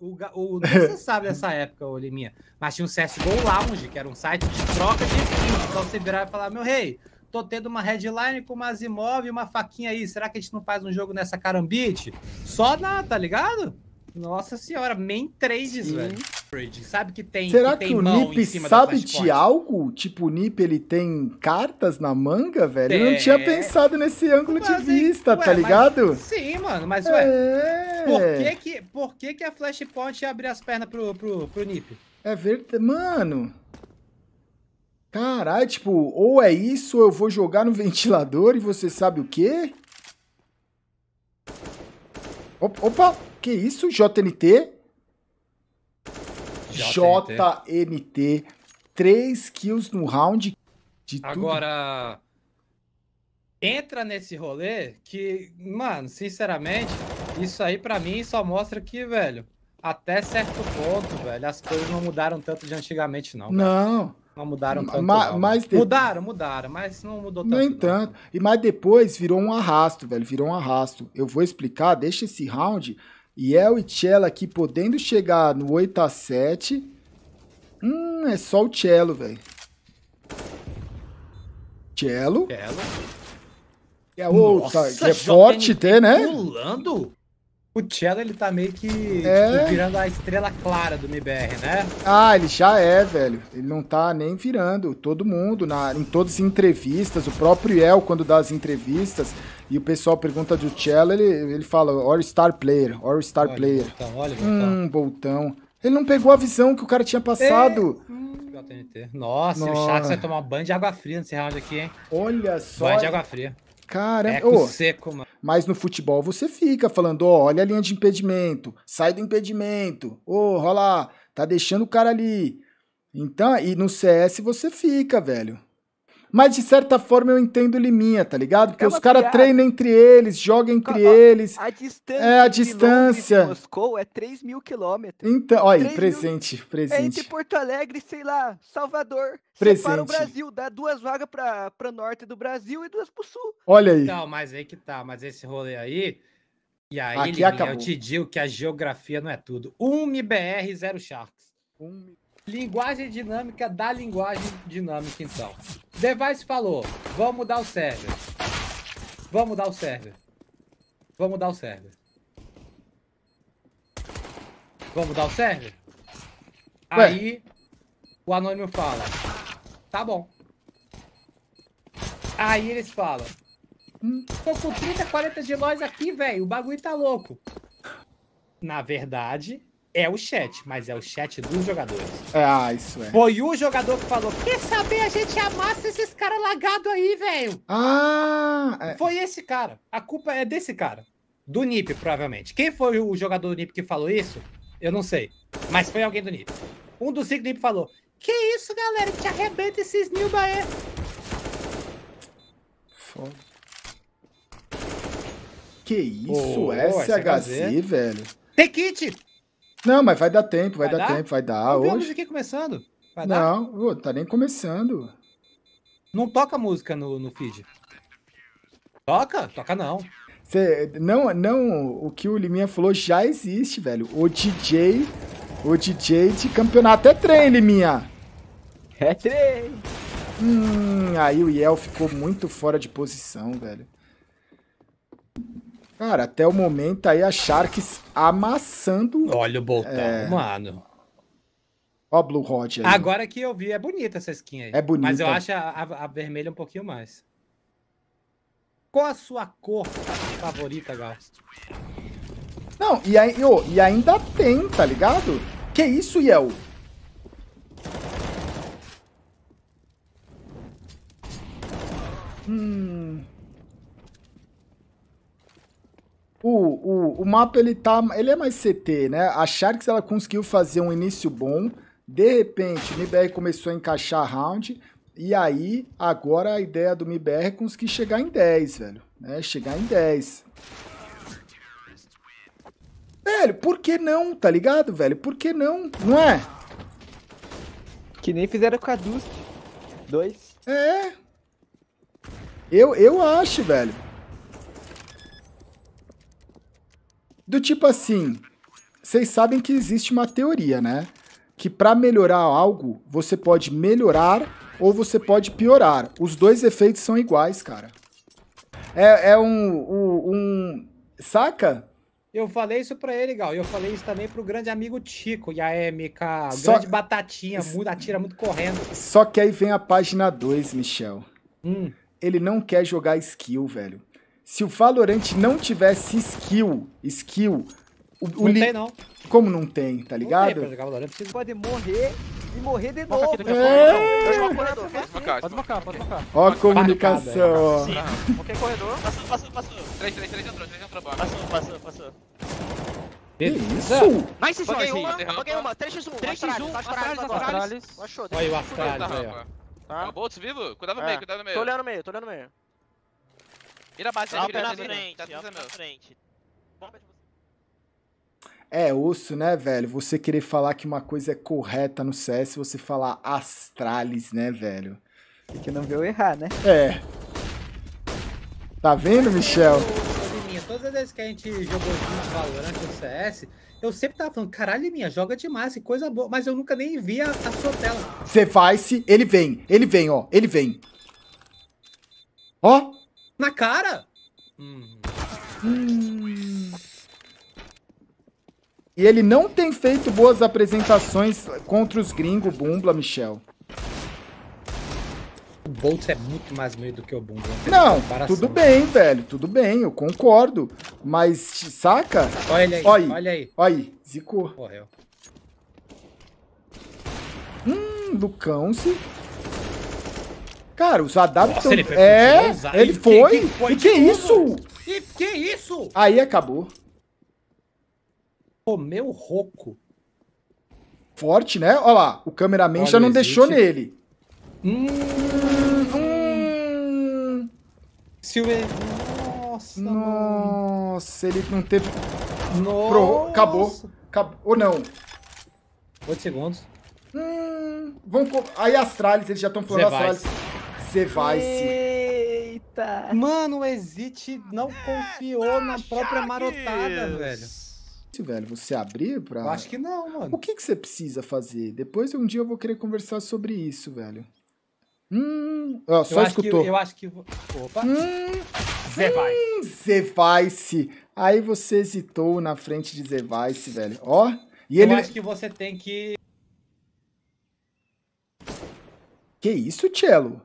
o, o, você sabe dessa época, ô Liminha, mas tinha um CSGO Lounge, que era um site de troca de skins. Então você virar e falar, meu rei, tô tendo uma headline com uma Zimov e uma faquinha aí. Será que a gente não faz um jogo nessa carambite? Só na, tá ligado? Nossa senhora, main trades, Sim. velho. Sabe que tem Será que, tem que o Nip sabe de algo? Tipo, o Nip ele tem cartas na manga, velho? É... Eu não tinha pensado nesse ângulo mas, de vista, ué, tá ligado? Mas, sim, mano, mas ué, é... por, que que, por que que a Flashpoint ia abrir as pernas pro, pro, pro Nip? É verdade, mano... Caralho, tipo, ou é isso, ou eu vou jogar no ventilador e você sabe o quê? Opa, que isso? JNT? JNT. JNT. 3 kills no round. De Agora, entra nesse rolê que, mano, sinceramente, isso aí para mim só mostra que, velho, até certo ponto, velho, as coisas não mudaram tanto de antigamente, não. Não. Cara. Não mudaram tanto. Ma não. Mas de... Mudaram, mudaram, mas não mudou tanto. Nem tanto. Não. E mas depois virou um arrasto, velho. Virou um arrasto. Eu vou explicar, deixa esse round. E El e Cello aqui podendo chegar no 8 a 7 Hum, é só o Cello, velho. Cello. Cello. É outra, Nossa, é forte até, né? Pulando? O Cello, ele tá meio que é. tipo, virando a estrela clara do MBR, né? Ah, ele já é, velho. Ele não tá nem virando. Todo mundo, na, em todas as entrevistas, o próprio El, quando dá as entrevistas, e o pessoal pergunta do Cello, ele, ele fala All-Star Player, All-Star Player. Boltão, olha, boltão. Hum, boltão. Ele não pegou a visão que o cara tinha passado. É. Hum. Nossa, Nossa, o Chaco vai tomar banho de água fria nesse round aqui, hein? Olha só. Banho de água fria. Caramba. É oh, seco, mano. Mas no futebol você fica falando, ó, oh, olha a linha de impedimento, sai do impedimento, ô, oh, rola, tá deixando o cara ali. Então, e no CS você fica, velho. Mas de certa forma eu entendo Liminha, tá ligado? Porque é os caras treinam entre eles, jogam entre a, eles. A distância. É a distância. De Moscou é 3 mil quilômetros. Então, olha aí, presente, mil... presente. É entre Porto Alegre, sei lá, Salvador. Presente. Separa o Brasil, dá duas vagas pra, pra norte do Brasil e duas pro sul. Olha aí. Não, mas aí que tá, mas esse rolê aí. E aí, Liminha, eu te digo que a geografia não é tudo. Um MBR, zero Sharks. Um Linguagem dinâmica da linguagem dinâmica, então. Device falou, vamos mudar o server. Vamos mudar o server. Vamos mudar o server. Vamos mudar o server? Ué. Aí, o anônimo fala, tá bom. Aí eles falam, hum, tô com 30, 40 de nós aqui, velho, o bagulho tá louco. Na verdade, é o chat, mas é o chat dos jogadores. É, ah, isso é. Foi o jogador que falou: Quer saber? A gente amassa esses caras lagados aí, velho. Ah! É. Foi esse cara. A culpa é desse cara. Do NIP, provavelmente. Quem foi o jogador do NIP que falou isso? Eu não sei. Mas foi alguém do NIP. Um dos cinco do NIP falou: Que isso, galera? Te arrebenta esses Nilba aí. Foda. Que isso, oh, SHZ, velho. Tem kit! Não, mas vai dar tempo, vai, vai dar, dar, tempo, vai dar. Não hoje. aqui começando. Vai não, dar? tá nem começando. Não toca música no, no feed. Toca? Toca não. Cê, não, não, o que o Liminha falou já existe, velho. O DJ, o DJ de campeonato é trem, Liminha. É trem. Hum, aí o Yel ficou muito fora de posição, velho. Cara, até o momento aí a Sharks amassando. Olha o botão, é... mano. Ó, Blue Rod aí. Agora que eu vi, é bonita essa skin aí. É bonita. Mas eu acho a, a, a vermelha um pouquinho mais. Qual a sua cor favorita, Gal? Não, e, aí, oh, e ainda tem, tá ligado? Que isso, Yel? Hum. O, o, o mapa ele tá, ele é mais CT, né? A Sharks ela conseguiu fazer um início bom. De repente, o MIBR começou a encaixar round. E aí, agora a ideia do MIBR é conseguir chegar em 10, velho. Né? Chegar em 10. Velho, por que não, tá ligado, velho? Por que não? Não é? Que nem fizeram com a Dust. Dois. É. Eu, eu acho, velho. Do tipo assim, vocês sabem que existe uma teoria, né? Que para melhorar algo, você pode melhorar ou você pode piorar. Os dois efeitos são iguais, cara. É, é um, um, um... Saca? Eu falei isso pra ele, Gal. E eu falei isso também pro grande amigo Tico. E a MK, Só... grande batatinha, muito, atira muito correndo. Só que aí vem a página 2, Michel. Hum. Ele não quer jogar skill, velho. Se o Valorant não tivesse skill, skill... O, não li... tem, não. Como não tem, tá ligado? Não tem pra jogar Valorant. Você pode morrer e morrer de novo. Aqui, é... Pode mocar, pode mocar. Ó a comunicação, ó. Ok, corredor. Passou, passou, passou. 3, 3, 3 entrou, 3 entrou. Passou, passou, passou. Que isso? Nice, Jorge. Paguei uma, paguei uma. 3x1. 3x1. Astralis, Astralis. Achou. Olha o Astralis aí, ó. Tá. Boltz vivo? Cuidado no meio, cuidado no meio. Tô olhando no meio, tô olhando no meio. Vira a base vira na frente, tá na frente. É osso, né, velho? Você querer falar que uma coisa é correta no CS, você falar Astralis, né, velho? Tem que não eu errar, né? É. Tá vendo, Michel? Todas as vezes que a gente jogou junto Valorant ou CS, eu sempre tava falando, caralho, minha, joga demais, que coisa boa. Mas eu nunca nem via a sua tela. Você vai-se, ele vem, ele vem, ó, ele vem. Ó. Na cara? Hum. Hum. E ele não tem feito boas apresentações contra os gringos, Bumbla, Michel. O Boltz é muito mais meio do que o Bumbla. Não, tudo bem, velho, tudo bem, eu concordo. Mas, saca? Olha ele aí, olha, olha aí. Olha aí, zicou. Morreu. Hum, Lucão-se. Cara, os adaptos... Ele é, ele foi. Que, que foi. E que isso? E que isso? Aí acabou. Comeu roco. Forte, né? Olha lá, o cameraman Olha, já não existe. deixou nele. Hum, hum. Silver. Nossa. Nossa, ele não teve. Nossa. Pro... Acabou. Acabou. Ou não? 8 segundos. Hum, vamos... Aí Astralis, eles já estão falando Astralis. Zevice. Eita. Mano, o Exit não confiou na própria marotada, velho velho, você abrir pra... Eu acho que não, mano. O que, que você precisa fazer? Depois um dia eu vou querer conversar sobre isso, velho. Hum, ó, só eu escutou. Que, eu acho que... Opa. Hum, Zevice. Hum, Aí você hesitou na frente de Zevice, velho. Ó. E eu ele... acho que você tem que... Que isso, Cello?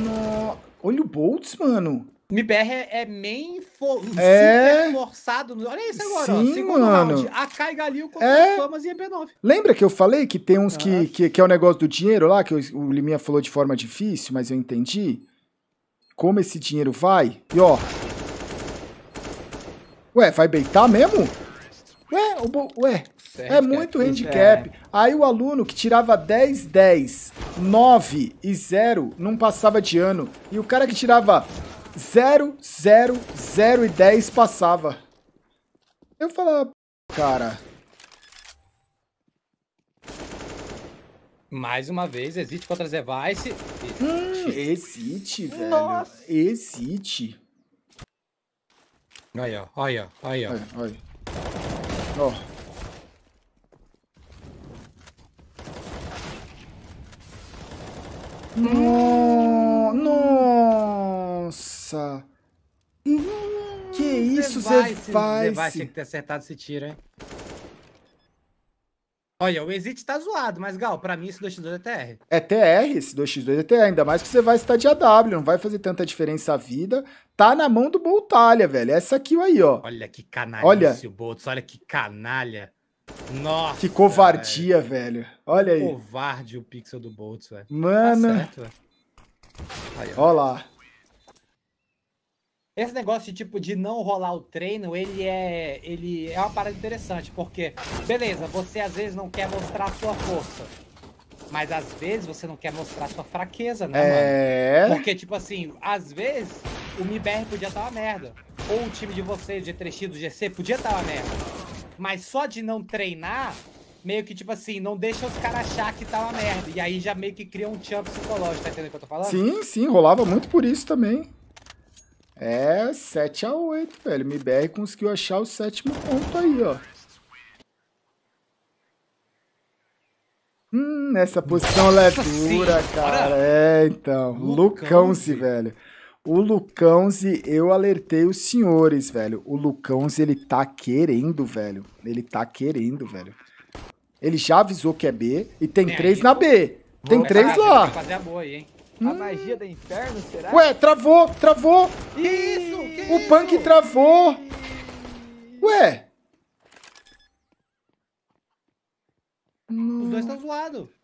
No... Olha o Boltz, mano. MBR é, é main for, é... super forçado. Olha isso agora, Sim, ó. Segundo mano. round. AK e Galil contra é... Famas e MP9. Lembra que eu falei que tem uns ah. que, que, que, é o negócio do dinheiro lá, que o Liminha falou de forma difícil, mas eu entendi? Como esse dinheiro vai? E ó. Ué, vai beitar mesmo? Ué, o, ué. É, é muito handicap. É. Aí o aluno que tirava 10, 10, 9 e 0 não passava de ano. E o cara que tirava 0, 0, 0 e 10 passava. Eu falava, cara. Mais uma vez, existe contra Zevice. Hum, existe, velho. Nossa. Existe. Aí, ó. Aí, ó. Aí, ó. Aí, Ó. No... Nossa. Que isso, Zé vai? Zé tinha que ter acertado esse tiro, hein? Olha, o Exit tá zoado, mas Gal, pra mim esse 2x2 é TR. É TR, esse 2x2 é TR, ainda mais que você vai estar de AW, não vai fazer tanta diferença a vida. Tá na mão do Boltalha, velho. Essa kill aí, ó. Olha que canalha olha. esse Boltz, olha que canalha. Nossa. Que covardia, velho. velho. Olha aí. Covarde o pixel do Boltz, velho. Mano. Tá certo, velho. Aí, ó. Olha lá. Esse negócio de, tipo de não rolar o treino, ele é ele é uma parada interessante, porque beleza, você às vezes não quer mostrar a sua força. Mas às vezes você não quer mostrar a sua fraqueza, né, é... mano? Porque, tipo assim, às vezes o MIBR podia estar uma merda. Ou o time de vocês, de 3x do GC, podia estar uma merda. Mas só de não treinar, meio que, tipo assim, não deixa os caras achar que tá uma merda. E aí já meio que cria um champ psicológico, tá entendendo o que eu tô falando? Sim, sim, rolava muito por isso também. É 7x8, velho. MBR conseguiu achar o sétimo ponto aí, ó. Hum, essa posição é dura, cara. É, então. Lucãozi, velho. O Lucãozi, eu alertei os senhores, velho. O Lucãozi, ele tá querendo, velho. Ele tá querendo, velho. Ele já avisou que é B e tem, tem três aí, na B. Tem três lá. Fazer a boa aí, hein? Hum. A magia do inferno, será? Ué, travou, travou. Isso, que O isso? punk travou. Ué. Os dois estão zoados.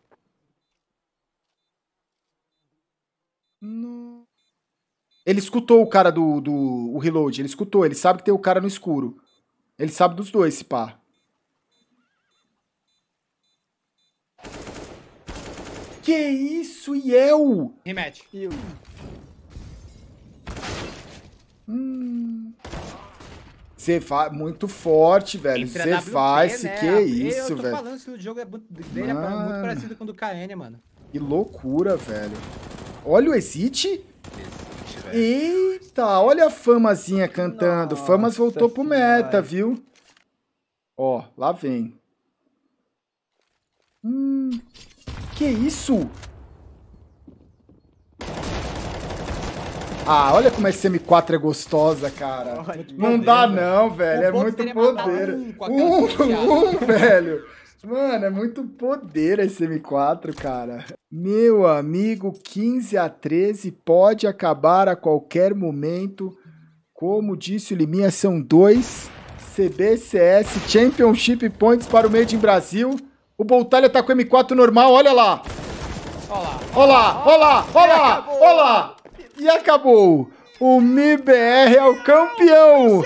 Ele escutou o cara do, do o reload, ele escutou, ele sabe que tem o cara no escuro. Ele sabe dos dois, esse pá. Que isso, Yel? Rematch. Hum. Você vai muito forte, velho. Você faz, né? que isso, velho. Eu tô velho. falando se o jogo é muito, dele é muito parecido com o do KN, mano. Que loucura, velho. Olha o Exit. Eita, olha a Famazinha cantando. Nossa Famas voltou pro meta, viu? Ó, lá vem. Hum, que isso? Ah, olha como esse M4 é gostosa, cara. não dá não, velho. É muito poder. Um, um, um velho. Mano, é muito poder esse M4, cara. Meu amigo, 15 a 13 pode acabar a qualquer momento. Como disse o Liminha, são dois CBCS Championship Points para o Made in Brasil. O Boltalha tá com M4 normal, olha lá. Olha lá, olha lá, olha lá, olha lá. E acabou. O MIBR é o campeão.